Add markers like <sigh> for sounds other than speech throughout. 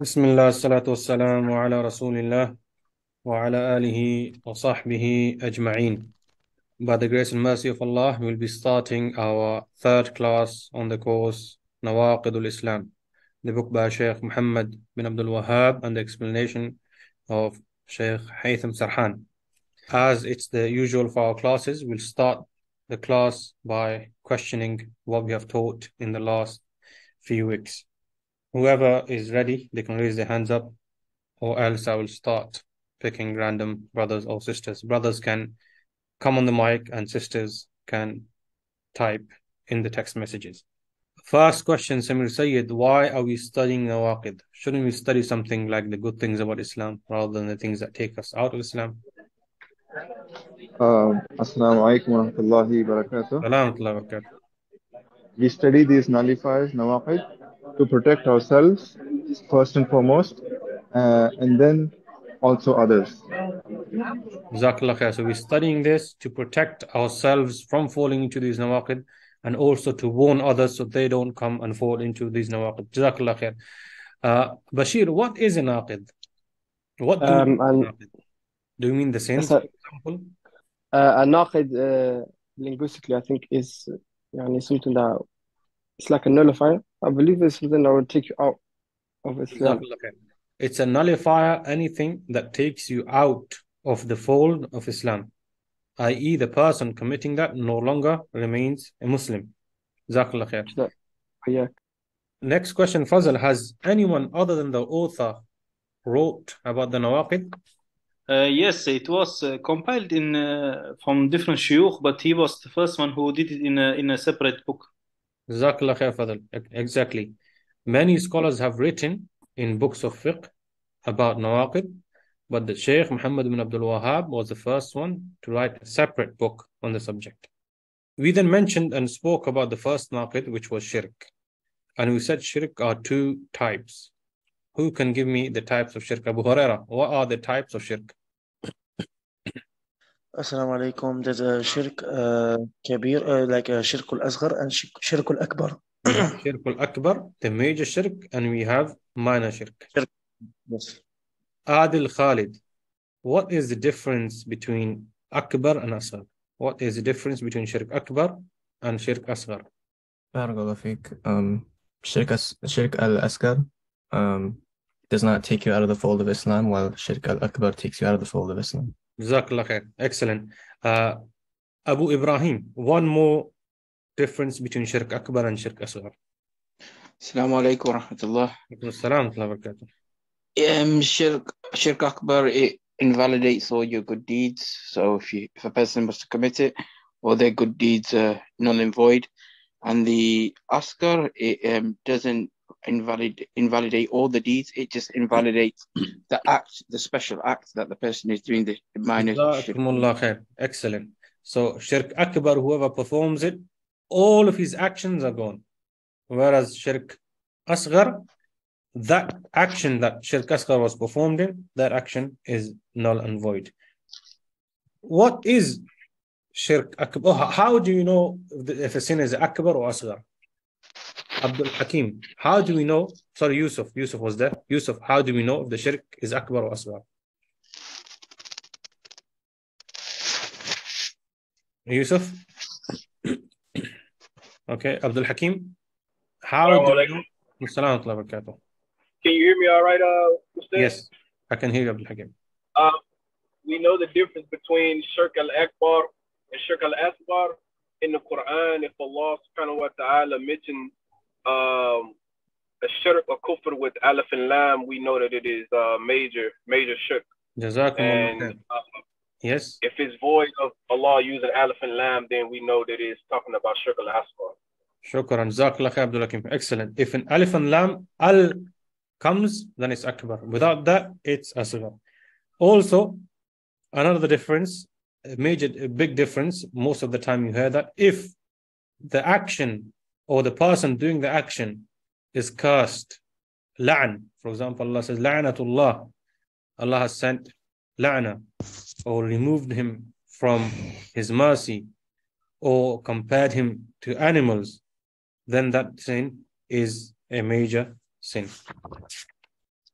بسم الله الصلاة والسلام على رسول الله وعلى آله وصحبه أجمعين. By the grace and mercy of Allah, we will be starting our third class on the course Nawaqid al-Islam, the book by Sheikh Muhammad bin Abdul Wahhab and the explanation of Sheikh Haytham Sarhan. As it's the usual for our classes, we'll start the class by questioning what we have taught in the last few weeks. Whoever is ready, they can raise their hands up, or else I will start picking random brothers or sisters. Brothers can come on the mic, and sisters can type in the text messages. First question, Samir Sayyid, why are we studying Nawaqid? Shouldn't we study something like the good things about Islam rather than the things that take us out of Islam? Uh, Assalamu alaikum wa rahmatullahi wa barakatuh. Salaamullah wa barakatuh. We study these nullifiers, nawaqid, to protect ourselves first and foremost, uh, and then also others. Jazakallah khair. So we're studying this to protect ourselves from falling into these nawaqid and also to warn others so they don't come and fall into these nawaqid. Jazakallah khair. Uh, Bashir, what is a naqid? What do, Um, you mean and- naqid? do you mean the same, Yes, for sir. example? Uh, a naqid, uh, linguistically, I think is يعني something that it's like a nullifier. I believe it's something that will take you out of Islam. It's a nullifier, anything that takes you out of the fold of Islam, i.e., the person committing that no longer remains a Muslim. Jazakallah khair. Yeah. Next question, Fazal. Has anyone other than the author wrote about the Nawaqid? Uh, yes, it was uh, compiled in uh, from different shuyukh, but he was the first one who did it in a in a separate book. Jazakallah. Exactly. Many scholars have written in books of fiqh about Nawaqid, but the Shaykh Muhammad bin Abdul Wahhab was the first one to write a separate book on the subject. We then mentioned and spoke about the first Naqid, which was shirk. And we said shirk are two types. Who can give me the types of shirk? Abu Huraira, what are the types of shirk? Assalamu alaikum. There's a shirk uh, kabir, uh, like a shirk al-asghar and shirk, shirk al-akbar. We have shirk al-akbar, the major shirk, and we have minor shirk. Yes. Adil Khalid, what is the difference between Akbar and Asghar? What is the difference between Shirk Akbar and Shirk Asghar? Barakallah feek. Um, shirk, as, shirk al-asghar um, does not take you out of the fold of Islam, while shirk al-akbar takes you out of the fold of Islam. Jazakallah. Excellent. Uh, Abu Ibrahim, one more difference between Shirk Akbar and Shirk Asghar. Assalamu alaikum wa rahmatullah. Assalamu alaikum um, Shirk, Shirk Akbar, it invalidates all your good deeds. So if, you, if a person was to commit it, all their good deeds are null and void. And the Asghar, it um, doesn't invalid invalidate all the deeds. It just invalidates the act, the special act that the person is doing. The minor. Excellent. So Shirk Akbar, whoever performs it, all of his actions are gone. Whereas Shirk Asghar, that action that Shirk Asghar was performed in, that action is null and void. What is Shirk Akbar? How do you know if a sin is Akbar or Asghar? Abdul Hakim, how do we know? Sorry, Yusuf. Yusuf was there. Yusuf, how do we know if the Shirk is Akbar or Asghar? Yusuf? <coughs> Okay, Abdul Hakim, how do we know? Assalamu alaikum wa barakatuh. Can you hear me all right, uh? Yes, I can hear you, Abdul Hakim. Uh, we know the difference between Shirk al Akbar and Shirk al Asghar in the Quran. If Allah subhanahu wa ta'ala mentioned um, a Shirk or Kufr with Alif and Lam, we know that it is uh, major, major Shirk. And uh, Yes, if it's void of Allah using Alif and Lam, then we know that it's talking about Shirk al Asghar. shukran. Jazakallah khair, Abdul Hakim. Excellent. If an alif and lam, al comes, then it's akbar. Without that, it's asghar. Also, another difference, a major, a big difference, most of the time you hear that, if the action or the person doing the action is cursed, la'an, for example, Allah says, la'natullah, Allah has sent la'na, or removed him from his mercy, or compared him to animals, then that sin is a major sin.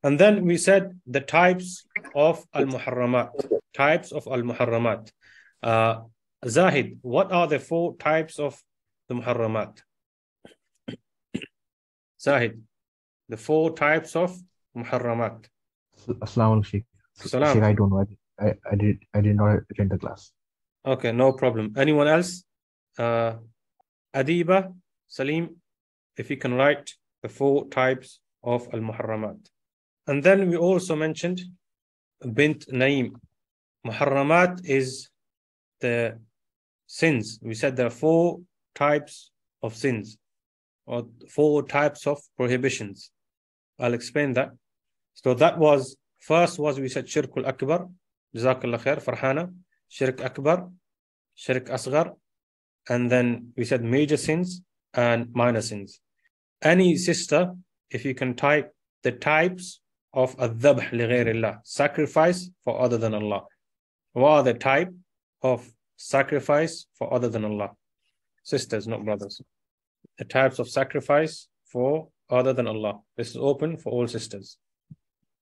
And then we said the types of al-muharramat. Types of al-muharramat. Uh, Zahid, what are the four types of the muharramat? Zahid, the four types of muharramat. Assalamu alaikum. Salam. I don't know. I, I did I did not attend the class. Okay, no problem. Anyone else? Uh, Adiba, Salim, if you can write the four types of al muharramat. And then we also mentioned bint Naim. Muharramat is the sins. We said there are four types of sins or four types of prohibitions. I'll explain that. So that was first was we said shirkul akbar, jazakallah khair, farhana, shirk akbar, shirk asghar, and then we said major sins and minor sins. Any sister, if you can type the types of adhabh li sacrifice for other than Allah. What are the type of sacrifice for other than Allah? Sisters, not brothers. The types of sacrifice for other than Allah. This is open for all sisters.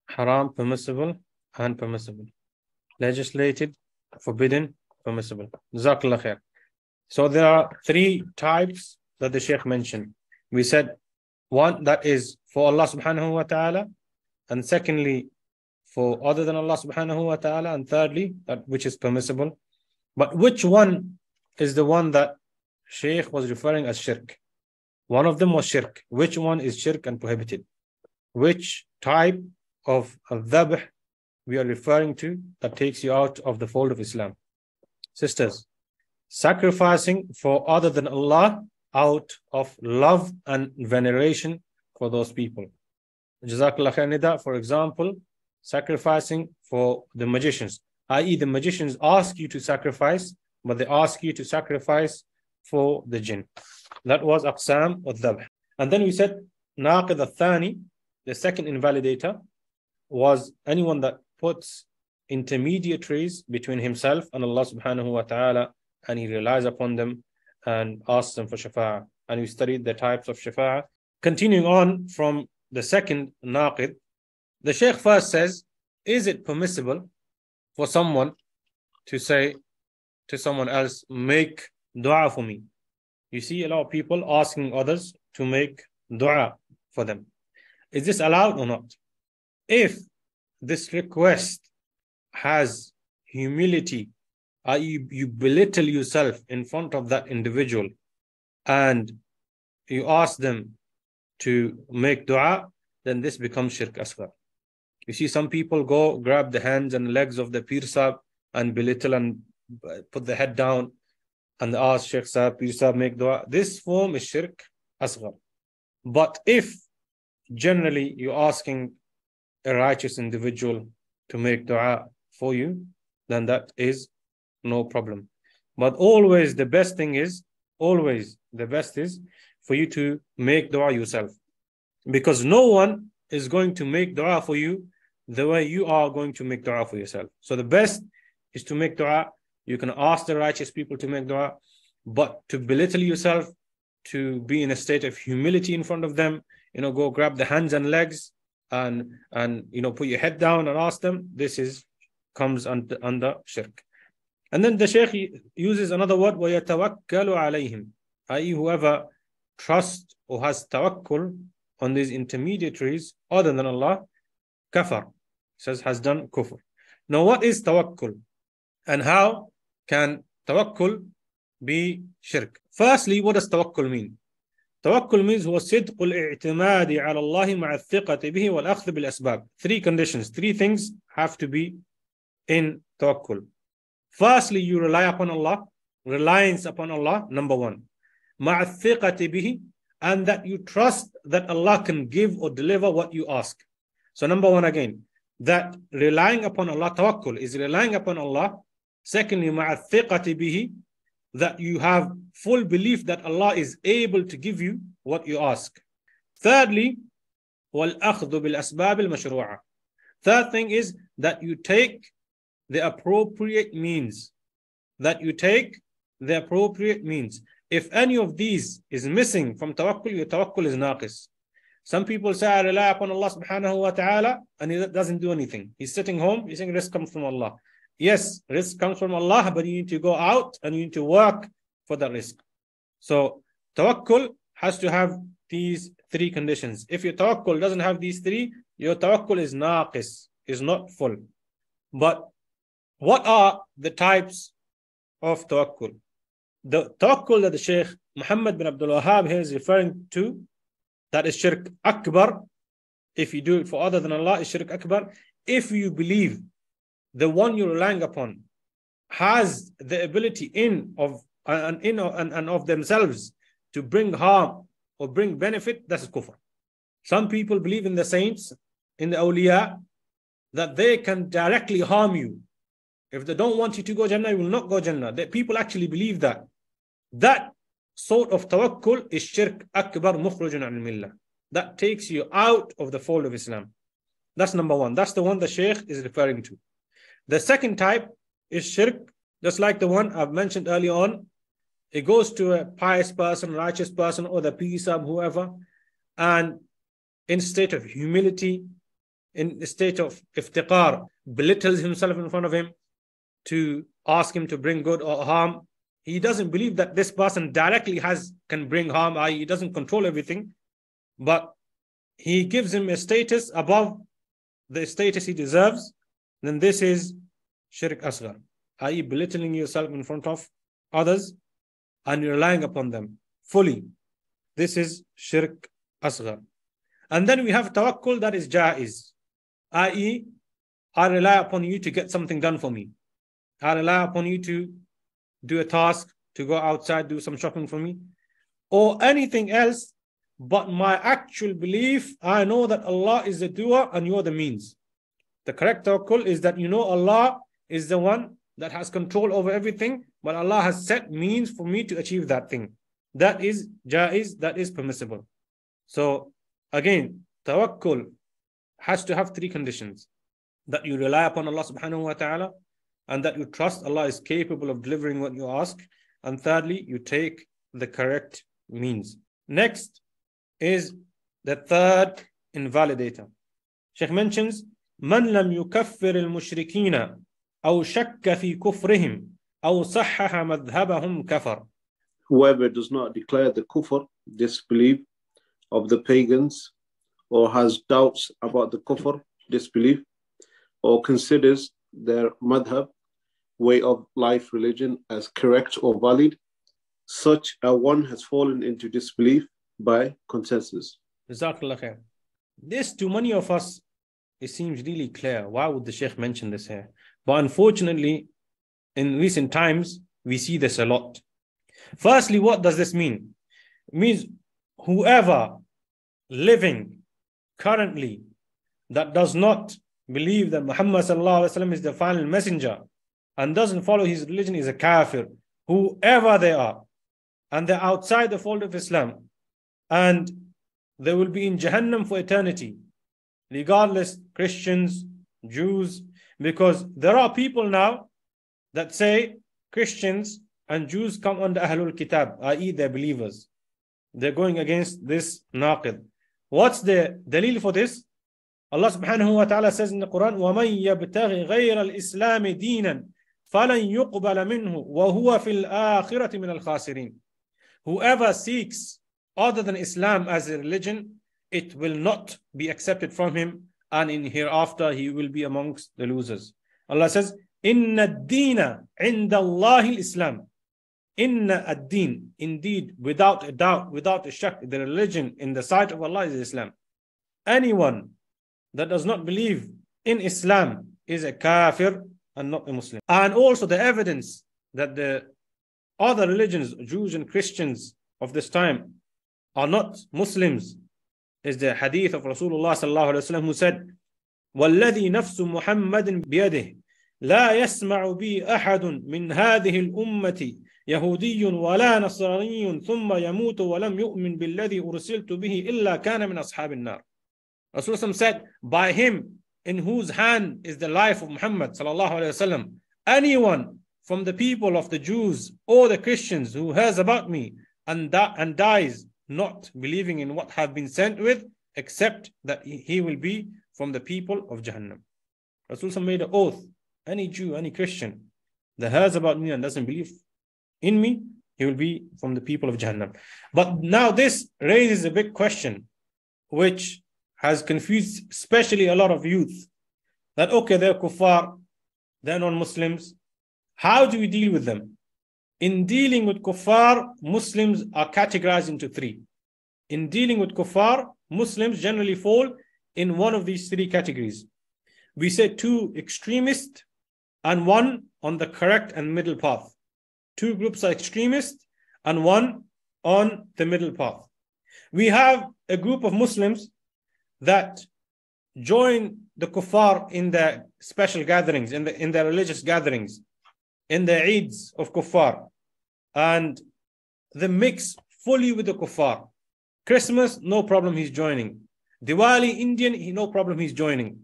Haram, permissible, and permissible. Legislated, forbidden, permissible. Jazakallah khair. So there are three types that the Sheikh mentioned. We said one that is for Allah subhanahu wa ta'ala, and secondly, for other than Allah subhanahu wa ta'ala, and thirdly, that which is permissible. But which one is the one that Sheikh was referring as shirk? One of them was shirk. Which one is shirk and prohibited? Which type of dhabh we are referring to that takes you out of the fold of Islam? Sisters, sacrificing for other than Allah out of love and veneration for those people. Jazakallah khair nida, for example, sacrificing for the magicians, i.e., the magicians ask you to sacrifice, but they ask you to sacrifice for the jinn. That was aqsam or dhabh. And then we said naqid al-thani, the second invalidator, was anyone that puts intermediaries between himself and Allah subhanahu wa ta'ala and he relies upon them and asks them for shafa'ah. And we studied the types of shafa'ah. Continuing on from the second naqid, the Shaykh first says, is it permissible for someone to say to someone else, make dua for me? You see a lot of people asking others to make dua for them. Is this allowed or not? If this request has humility, i.e., you belittle yourself in front of that individual and you ask them to make dua, then this becomes shirk asghar. You see, some people go grab the hands and legs of the Pir Sahib and belittle and put the head down and ask Sheikh Sahib, Pir Sahib, make dua. This form is shirk asghar. But if generally you're asking a righteous individual to make dua for you, then that is no problem. But always the best thing is, always the best is for you to make dua yourself. Because no one is going to make dua for you the way you are going to make dua for yourself. So the best is to make dua. You can ask the righteous people to make dua, but to belittle yourself, to be in a state of humility in front of them, you know, go grab the hands and legs and and you know put your head down and ask them. This is comes under under shirk. And then the Shaykh uses another word, وَيَتَوَكَّلُ عَلَيْهِمْ i.e. whoever trusts or has tawakkul on these intermediaries other than Allah, kafar, says has done kufr. Now what is tawakkul? And how tawakkul be shirk? Firstly, what does tawakkul mean? توكل means هو صدق الاعتماد على الله مع الثقة به والأخذ بالأسباب. Three conditions, three things have to be in tawakkul. Firstly, you rely upon Allah, reliance upon Allah, number one. مع الثقة به and that you trust that Allah can give or deliver what you ask. So number one again, that relying upon Allah, tawakkul is relying upon Allah. Secondly, that you have full belief that Allah is able to give you what you ask. Thirdly, Third thing is that you take the appropriate means. That you take the appropriate means. If any of these is missing from tawakkul, your tawakkul is naqis. Some people say, I rely upon Allah subhanahu wa ta'ala, and he doesn't do anything. He's sitting home, he's saying, rizq comes from Allah. Yes, rizq comes from Allah, but you need to go out and you need to work for that rizq. So, tawakkul has to have these three conditions. If your tawakkul doesn't have these three, your tawakkul is naqis, is not full. But what are the types of tawakkul? The tawakkul that the Shaykh Muhammad bin Abdul Wahhab here is referring to, that is shirk akbar. If you do it for other than Allah, is shirk akbar. If you believe the one you're relying upon has the ability in of uh, and in uh, and, and of themselves to bring harm or bring benefit, that's kufr. Some people believe in the saints, in the awliya, that they can directly harm you. If they don't want you to go Jannah, you will not go Jannah. That people actually believe that. That sort of tawakkul is shirk akbar mukhrujun al millah. That takes you out of the fold of Islam. That's number one. That's the one the Shaykh is referring to. The second type is shirk, just like the one I've mentioned earlier on, it goes to a pious person, righteous person, or the of whoever, and in state of humility, in state of iftiqar, belittles himself in front of him to ask him to bring good or harm. He doesn't believe that this person directly has can bring harm, i.e., he doesn't control everything, but he gives him a status above the status he deserves. Then this is shirk asghar, i.e., belittling yourself in front of others and you're relying upon them fully. This is shirk asghar. And then we have tawakkul that is jaiz, i.e., I rely upon you to get something done for me. I rely upon you to do a task, to go outside, do some shopping for me, or anything else. But my actual belief, I know that Allah is the doer and you are the means. The correct tawakkul is that you know Allah is the one that has control over everything, but Allah has set means for me to achieve that thing. That is jaiz, that is permissible. So again, tawakkul has to have three conditions. That you rely upon Allah subhanahu wa ta'ala, and that you trust Allah is capable of delivering what you ask. And thirdly, you take the correct means. Next is the third invalidator. Sheikh mentions, من لم يكفر المشركين أو شك في كفرهم أو صحح مذهبهم كفر Whoever does not declare the kufr, disbelief of the pagans, or has doubts about the kufr, disbelief, or considers their madhab, way of life, religion as correct or valid, such a one has fallen into disbelief by consensus. Jazakallah khair. This to many of us, it seems really clear. Why would the Sheikh mention this here? But unfortunately, in recent times, we see this a lot. Firstly, what does this mean? It means whoever living currently that does not believe that Muhammad is the final messenger and doesn't follow his religion is a kafir, whoever they are. And they're outside the fold of Islam. And they will be in Jahannam for eternity, regardless Christians, Jews, because there are people now that say Christians and Jews come under Ahlul Kitab, i.e., they're believers. They're going against this naqid. What's the dalil for this? Allah subhanahu wa ta'ala says in the Quran, وَمَن يَبْتَغِ غَيْرَ الْإِسْلَامِ دِينًا فَلَن يُقْبَلَ مِنْهُ وَهُوَ فِي الْآخِرَةِ مِنَ الْخَاسِرِينَ Whoever seeks other than Islam as a religion, it will not be accepted from him and in hereafter he will be amongst the losers. Allah says, Inna ad-deena inda Allah islam Inna ad-deen, indeed, without a doubt, without a shak, the religion in the sight of Allah is Islam. Anyone that does not believe in Islam is a kafir and not a Muslim. And also the evidence that the other religions, Jews and Christians of this time, are not Muslims is the hadith of Rasulullah sallallahu alaihi wasallam who said, "والذي نفس محمد بيده لا يسمع بي أحد من هذه الأمة يهودي ولا نصراني ثم يموت ولم يؤمن بالذي أرسلت به إلا كان من أصحاب النار." Rasulullah said, "By him in whose hand is the life of Muhammad sallallahu alaihi wasallam, anyone from the people of the Jews or the Christians who hears about me and, and dies not believing in what have been sent with, except that he will be from the people of Jahannam. Rasul made an oath. Any Jew, any Christian that hears about me and doesn't believe in me, he will be from the people of Jahannam. But now this raises a big question, which has confused especially a lot of youth. That okay, they're kuffar, they're non-Muslims. How do we deal with them? In dealing with kuffar, Muslims are categorized into three. In dealing with kuffar, Muslims generally fall in one of these three categories. We say two extremists and one on the correct and middle path. Two groups are extremists and one on the middle path. We have a group of Muslims that join the kuffar in their special gatherings, in, the, in their religious gatherings, in the Eids of kuffar, and they mix fully with the kuffar. Christmas, no problem, he's joining. Diwali, Indian, he, no problem, he's joining.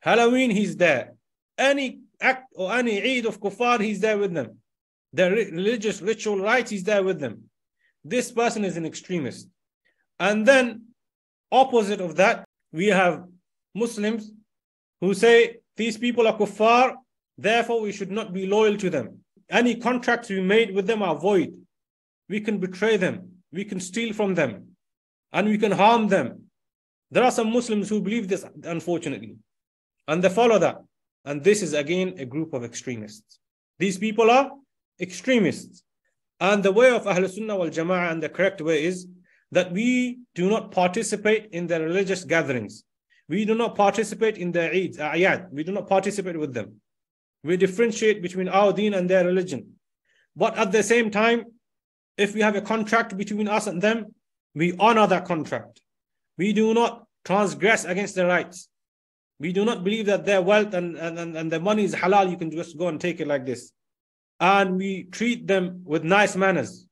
Halloween, he's there. Any act or any Eid of kuffar, he's there with them. The religious ritual rites, he's there with them. This person is an extremist. And then, opposite of that, we have Muslims who say these people are kuffar, therefore we should not be loyal to them. Any contracts we made with them are void. We can betray them, we can steal from them, and we can harm them. There are some Muslims who believe this, unfortunately, and they follow that. And this is again a group of extremists. These people are extremists. And the way of Ahlul Sunnah wal Jama'ah and the correct way is that we do not participate in their religious gatherings. We do not participate in their Eid, ayat. We do not participate with them. We differentiate between our deen and their religion. But at the same time, if we have a contract between us and them, we honor that contract. We do not transgress against their rights. We do not believe that their wealth and, and, and their money is halal, you can just go and take it like this. And we treat them with nice manners.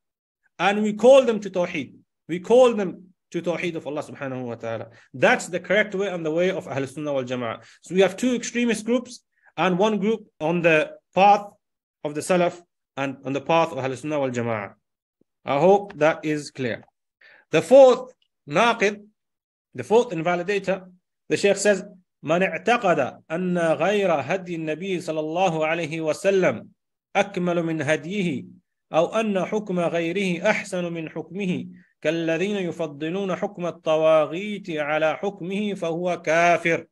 And we call them to Tawheed. We call them to Tawheed of Allah subhanahu wa ta'ala. That's the correct way and the way of Ahl Sunnah wal Jama'ah. So we have two extremist groups and one group on the path of the Salaf and on the path of Ahl Sunnah wal Jama'ah. I hope that is clear. The fourth naqid, the fourth invalidator, the Shaykh says, من اعتقد أن غير هدي النبي صلى الله عليه وسلم أكمل من هديه أو أن حكم غيره أحسن من حكمه كالذين يفضلون حكم الطواغيت على حكمه فهو كافر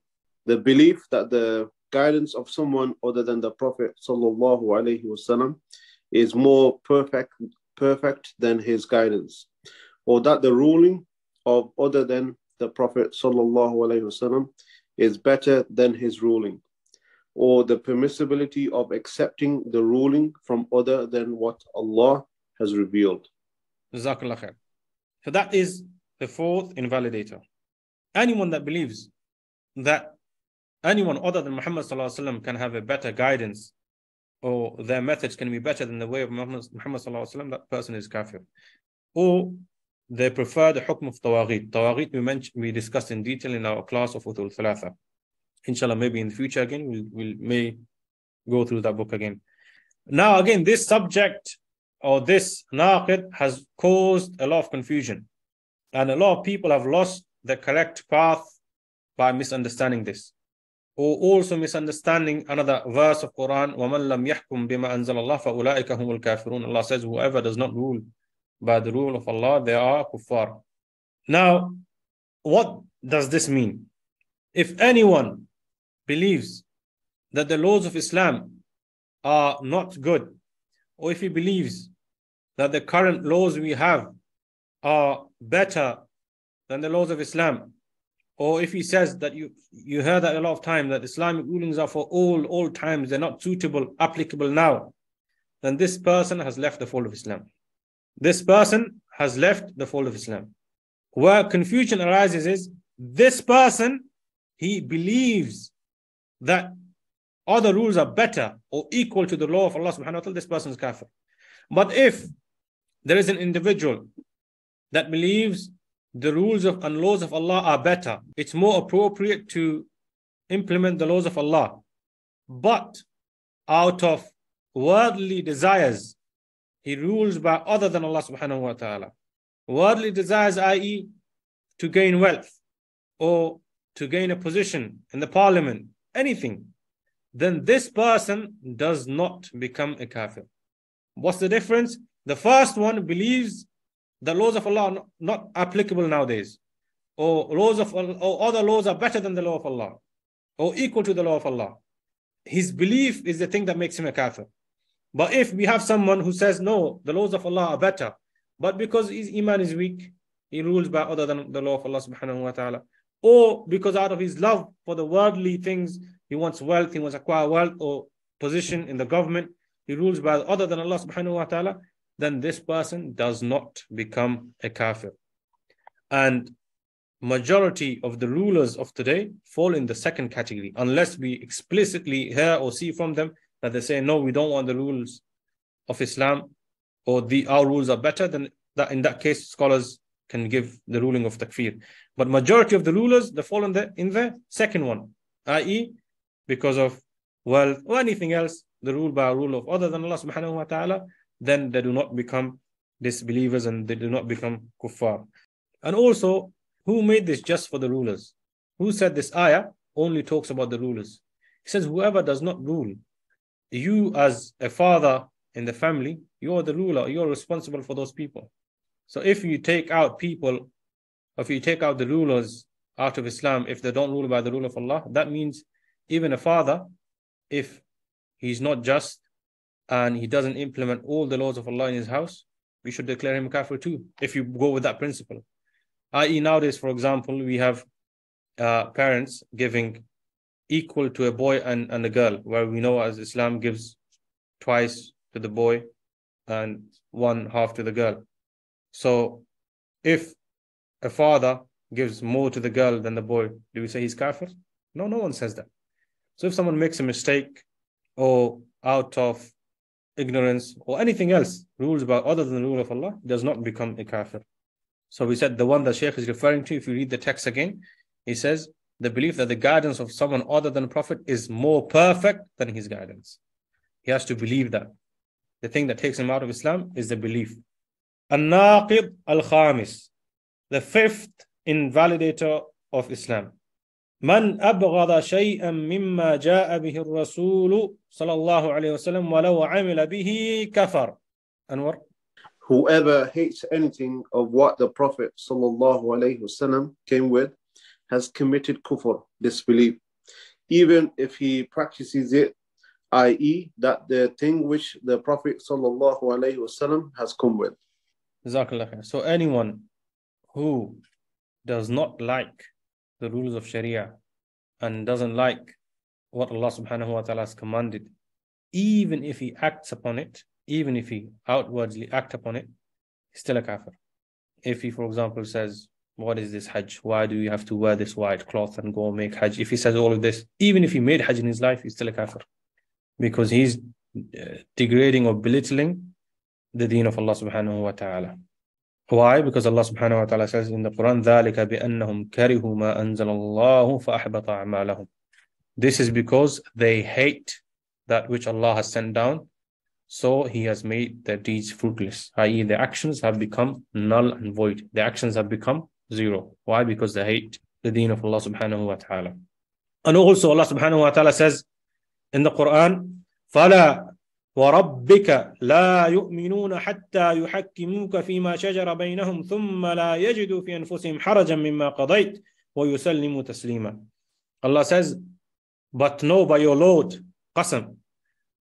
The belief that the guidance of someone other than the Prophet sallallahu alaihi wasallam is more perfect perfect than his guidance or that the ruling of other than the Prophet sallallahu alaihi wasallam is better than his ruling, or the permissibility of accepting the ruling from other than what Allah has revealed. So that is the fourth invalidator. Anyone that believes that anyone other than Muhammad can have a better guidance or their methods can be better than the way of Muhammad, Muhammad that person is kafir. Or they prefer the hukm of tawaghit. Tawaghit we, mentioned, we discussed in detail in our class of Usul Thalatha. Inshallah, maybe in the future again, we will may go through that book again. Now, again, this subject or this naqid has caused a lot of confusion. And a lot of people have lost the correct path by misunderstanding this Or also misunderstanding another verse of Quran, وَمَنْ لَمْ يَحْكُمْ بِمَا أَنزَلَ اللَّهُ فَأُولَٰئِكَ هُمُ الْكَافِرُونَ Allah says, whoever does not rule by the rule of Allah, they are kuffar. Now, what does this mean? If anyone believes that the laws of Islam are not good, or if he believes that the current laws we have are better than the laws of Islam, or if he says that you you heard that a lot of time that Islamic rulings are for all all times, they're not suitable, applicable now, then this person has left the fold of Islam this person has left the fold of Islam. Where confusion arises is this person, he believes that other rules are better or equal to the law of Allah subhanahu wa ta'ala, this person is kafir. But if there is an individual that believes the rules of and laws of Allah are better, it's more appropriate to implement the laws of Allah. But out of worldly desires, he rules by other than Allah subhanahu wa ta'ala. Worldly desires, i.e., to gain wealth, or to gain a position in the parliament, anything, then this person does not become a kafir. What's the difference? The first one believes the laws of Allah are not, applicable nowadays, or laws of or other laws are better than the law of Allah, or equal to the law of Allah. His belief is the thing that makes him a kafir. But if we have someone who says, no, the laws of Allah are better, but because his iman is weak, he rules by other than the law of Allah subhanahu wa ta'ala, or because out of his love for the worldly things, he wants wealth, he wants acquire wealth or position in the government, he rules by other than Allah subhanahu wa ta'ala, then this person does not become a kafir. And majority of the rulers of today fall in the second category, unless we explicitly hear or see from them that they say, no, we don't want the rules of Islam, or the our rules are better, then that in that case, scholars can give the ruling of takfir. But majority of the rulers, they fall in the in the second one, i.e., because of wealth or anything else, the rule by a rule of other than Allah subhanahu wa ta'ala, then they do not become disbelievers and they do not become kuffar. And also, who made this just for the rulers? Who said this ayah only talks about the rulers? He says, whoever does not rule, you as a father in the family, you're the ruler, you're responsible for those people. So if you take out people, if you take out the rulers out of Islam, if they don't rule by the rule of Allah, that means even a father, if he's not just and he doesn't implement all the laws of Allah in his house, we should declare him kafir too, if you go with that principle. I.e., nowadays, for example, we have uh, parents giving equal to a boy and, and a girl, where we know as Islam gives twice to the boy and one half to the girl. So if a father gives more to the girl than the boy, do we say he's kafir? No, no one says that. So if someone makes a mistake or out of ignorance or anything else, rules about other than the rule of Allah, does not become a kafir. So we said the one that Shaykh is referring to, if you read the text again, he says, the belief that the guidance of someone other than prophet is more perfect than his guidance. He has to believe that. The thing that takes him out of Islam is the belief. An-Naqid al-Khamis, the fifth invalidator of Islam. من أبغض شيئا مما جاء به الرسول صلى الله عليه وسلم ولو عمل به كفر أنور Whoever hates anything of what the Prophet sallallahu alaihi wasallam came with has committed kufr, disbelief, even if he practices it, i.e., that the thing which the Prophet sallallahu alaihi wasallam has come with. So anyone who does not like the rules of Sharia and doesn't like what Allah subhanahu wa ta'ala has commanded, even if he acts upon it, even if he outwardly act upon it, he's still a kafir. If he, for example, says, what is this Hajj? Why do you have to wear this white cloth and go make Hajj? If he says all of this, even if he made Hajj in his life, he's still a kafir. Because he's uh, degrading or belittling the deen of Allah subhanahu wa ta'ala. Why? Because Allah subhanahu wa ta'ala says in the Quran, ذَلِكَ بِأَنَّهُمْ كَرِهُوا مَا أَنزَلَ اللَّهُ فَأَحْبَطَ أَعْمَالَهُم This is because they hate that which Allah has sent down, so He has made their deeds fruitless, i.e. their actions have become null and void. Their actions have become zero. Why? Because they hate the deen of Allah subhanahu wa ta'ala. And also Allah subhanahu wa ta'ala says in the Quran, فَلَا وربك لا يؤمنون حتى يحكموك فيما شجر بينهم ثم لا يجدوا في أنفسهم حرجا مما قضيت ويسلموا تسليما Allah says but know by your Lord قسم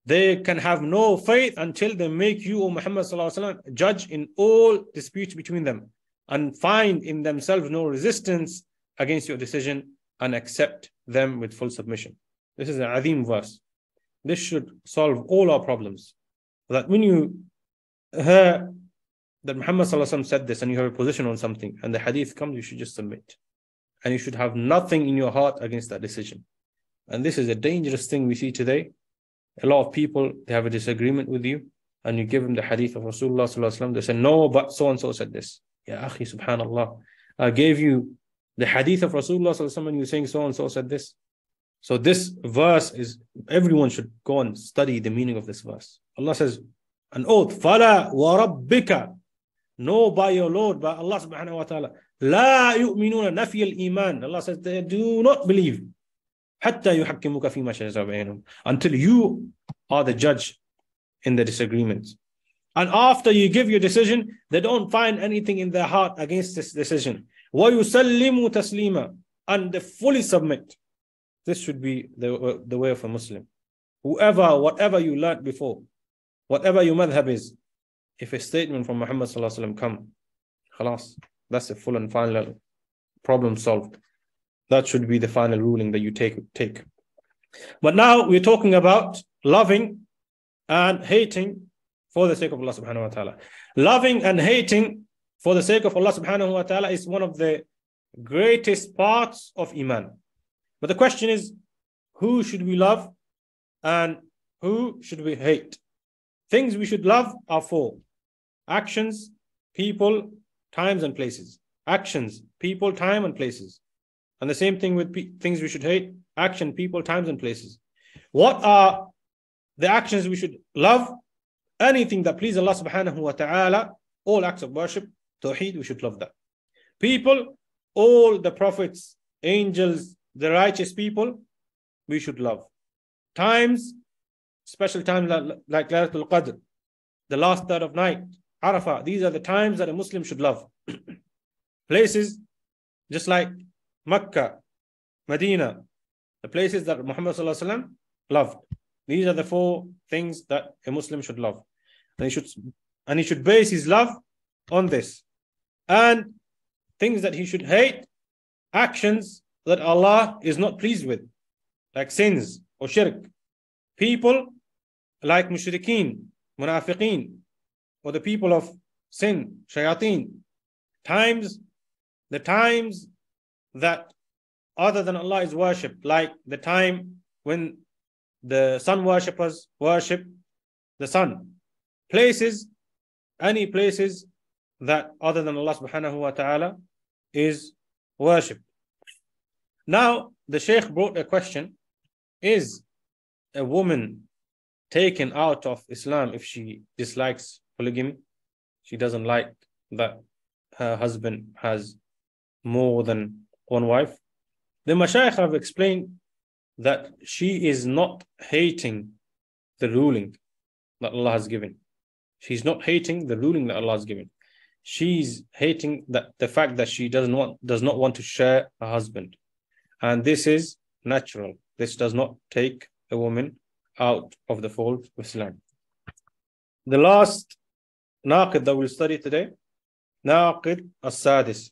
they can have no faith until they make you O Muhammad صلى الله عليه وسلم judge in all disputes between them and find in themselves no resistance against your decision and accept them with full submission this is an azim verse this should solve all our problems. That when you hear that Muhammad said this and you have a position on something and the hadith comes, you should just submit. And you should have nothing in your heart against that decision. And this is a dangerous thing we see today. A lot of people, they have a disagreement with you and you give them the hadith of Rasulullah they say, no, but so-and-so said this. Ya akhi, subhanallah. I gave you the hadith of Rasulullah and you're saying so-and-so said this. So this verse is everyone should go and study the meaning of this verse. Allah says, an oath, Fala wa rabbika. Know by your Lord, by Allah subhanahu wa ta'ala. لا يؤمنون نفي الإيمان Allah says they do not believe حتى يحكموك فيما شجر بينهم until you are the judge in the disagreements and after you give your decision they don't find anything in their heart against this decision ويسلموا تسليما and they fully submit This should be the, the way of a Muslim. Whoever, whatever you learnt before, whatever your madhab is, if a statement from Muhammad come, khalas, that's a full and final problem solved. That should be the final ruling that you take take. But now we're talking about loving and hating for the sake of Allah subhanahu wa ta'ala. Loving and hating for the sake of Allah subhanahu wa ta'ala is one of the greatest parts of Iman. But the question is, who should we love and who should we hate? Things we should love are four actions, people, times and places. Actions, people, time and places. And the same thing with pe- things we should hate action, people, times and places. What are the actions we should love? Anything that pleases Allah subhanahu wa ta'ala, all acts of worship, tawheed, we should love that. People, all the prophets, angels, the righteous people, we should love. Times, special times like, Laylatul Qadr, the last third of night, Arafah, these are the times that a Muslim should love. <clears throat> places just like Mecca, Medina, the places that Muhammad loved. These are the four things that a Muslim should love. And he should and he should base his love on this. And things that he should hate, actions that Allah is not pleased with, like sins or shirk. People like mushrikeen, munafiqeen, or the people of sin, shayateen, times, the times that other than Allah is worshipped, like the time when the sun worshippers worship the sun. Places, any places that other than Allah subhanahu wa ta'ala is worshipped. Now, the Shaykh brought a question Is a woman taken out of Islam if she dislikes polygamy? She doesn't like that her husband has more than one wife. The Mashayikh have explained that she is not hating the ruling that Allah has given. She's not hating the ruling that Allah has given. She's hating that the fact that she does not want does not want to share a husband. And this is natural. This does not take a woman out of the fold of Islam. The last naqid that we'll study today ناقد السادس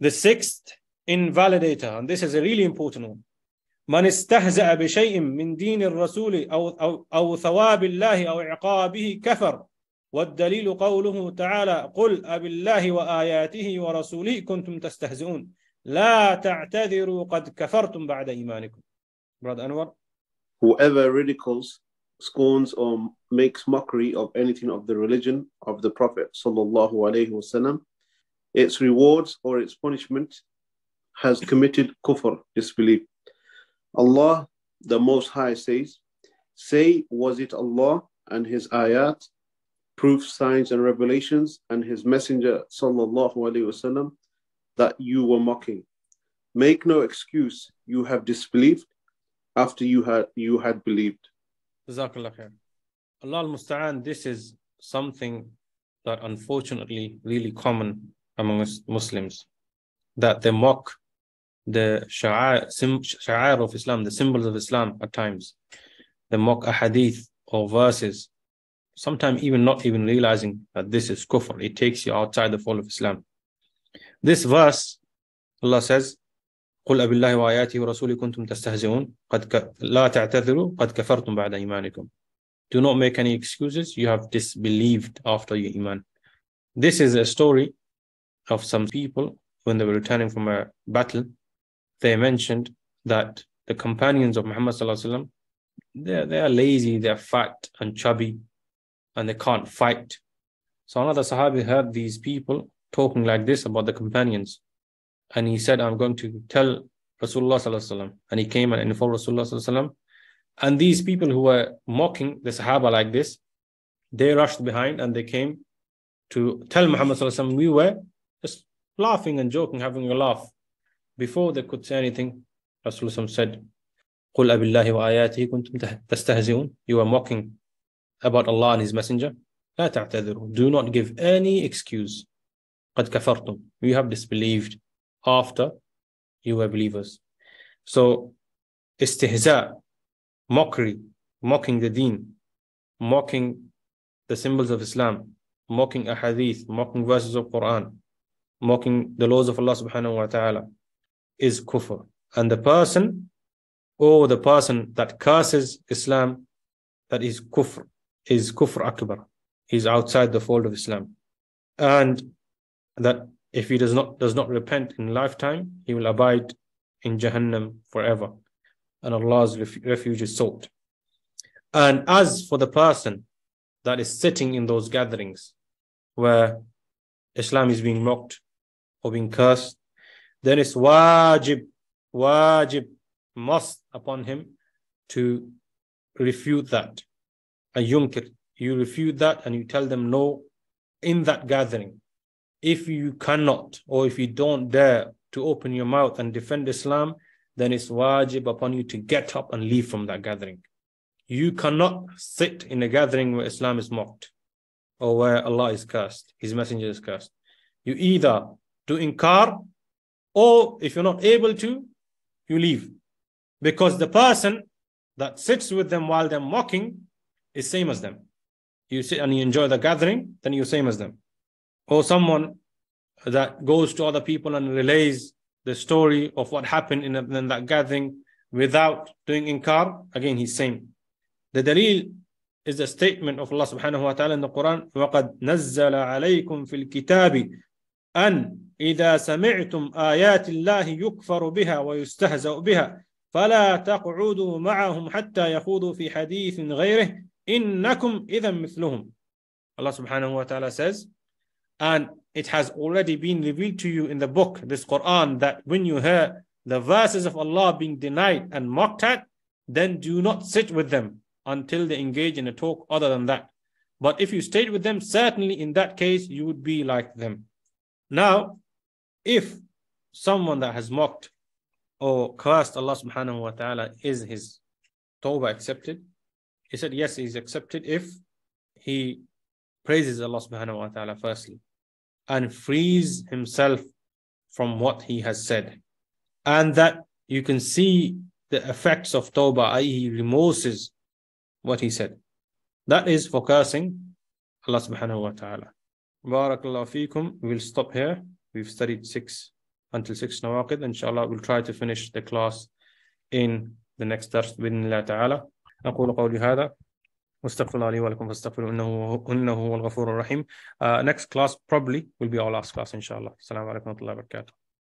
the sixth invalidator and this is a really important one من استهزأ بشيء من دين الرسول أو, أو, أو ثواب الله أو عقابه كفر والدليل قوله تعالى قل أب الله وآياته ورسوله كنتم تستهزئون Brother Anwar. Whoever ridicules, scorns, or makes mockery of anything of the religion of the Prophet, sallallahu alayhi wasallam, its rewards or its punishment has committed kufr, disbelief. Allah, the Most High, says, Say, was it Allah and His ayat, proof, signs, and revelations, and His Messenger, sallallahu alayhi wasallam, that you were mocking? Make no excuse, you have disbelieved after you had you had believed. Allah al-Musta'an, this is something that unfortunately really common among Muslims. That they mock the sha'air of Islam, the symbols of Islam at times. They mock a hadith or verses, sometimes even not even realizing that this is kufr. It takes you outside the fold of Islam. This verse, Allah says, قل أبي الله وآياته ورسوله كنتم تستهزئون قد ك... لا تعتذروا قد كفرتم بعد إيمانكم Do not make any excuses. You have disbelieved after your iman. This is a story of some people when they were returning from a battle. They mentioned that the companions of Muhammad sallallahu they they are lazy, they are fat and chubby, and they can't fight. So another Sahabi heard these people talking like this about the companions and he said, I'm going to tell Rasulullah and he came and informed Rasulullah and these people who were mocking the Sahaba like this, they rushed behind and they came to tell Muhammad we were just laughing and joking, having a laugh. Before they could say anything, Rasulullah said, قُلْ أَبِاللَّهِ وَآيَاتِهِ كُنْتُمْ تَسْتَهْزِئُونَ You are mocking about Allah and His Messenger. لا تعتذروا. Do not give any excuse. قَدْ كَفَرْتُمْ You have disbelieved after you were believers. So, istihza, mockery, mocking the deen, mocking the symbols of Islam, mocking a hadith, mocking verses of Quran, mocking the laws of Allah subhanahu wa ta'ala is kufr. And the person or the person that curses Islam, that is kufr, is kufr akbar. He's outside the fold of Islam. And that if he does not does not repent in lifetime, he will abide in Jahannam forever. And Allah's refuge is sought. And as for the person that is sitting in those gatherings where Islam is being mocked or being cursed, then it's wajib, wajib, must upon him to refute that. A yunkir, you refute that and you tell them no in that gathering. If you cannot or if you don't dare to open your mouth and defend Islam, then it's wajib upon you to get up and leave from that gathering. You cannot sit in a gathering where Islam is mocked or where Allah is cursed, His Messenger is cursed. You either do inkar or if you're not able to, you leave. Because the person that sits with them while they're mocking is same as them. You sit and you enjoy the gathering, then you're same as them Or someone that goes to other people and relays the story of what happened in, in that gathering without doing inkar, again, he's same. The dalil is the statement of Allah subhanahu wa ta'ala in the Quran, وَقَدْ نَزَّلَ عَلَيْكُمْ فِي الْكِتَابِ أَنْ إِذَا سَمِعْتُمْ آيَاتِ اللَّهِ يُكْفَرُ بِهَا وَيُسْتَهْزَأُ بِهَا فلا تقعدوا معهم حتى يخوضوا في حديث غيره إنكم إذا مثلهم Allah subhanahu wa ta'ala says and it has already been revealed to you in the book this Quran that when you hear the verses of Allah being denied and mocked at then do not sit with them until they engage in a talk other than that. But if you stayed with them certainly in that case you would be like them. Now if someone that has mocked or cursed Allah subhanahu wa ta'ala, is his tawbah accepted? He said, yes, he's accepted if he praises Allah subhanahu wa ta'ala firstly and frees himself from what he has said. And that you can see the effects of tawbah, i.e., he remorses what he said. That is for cursing Allah subhanahu wa ta'ala. Barakallahu feekum. We'll stop here. We've studied six until six nawaqid. Inshallah, we'll try to finish the class in the next dars بإذن الله تعالى. أقول قولي هذا Innahu rahim. Uh, next class probably will be our last class inshallah. Assalamu alaikum wa rahmatullahi wa barakatuh.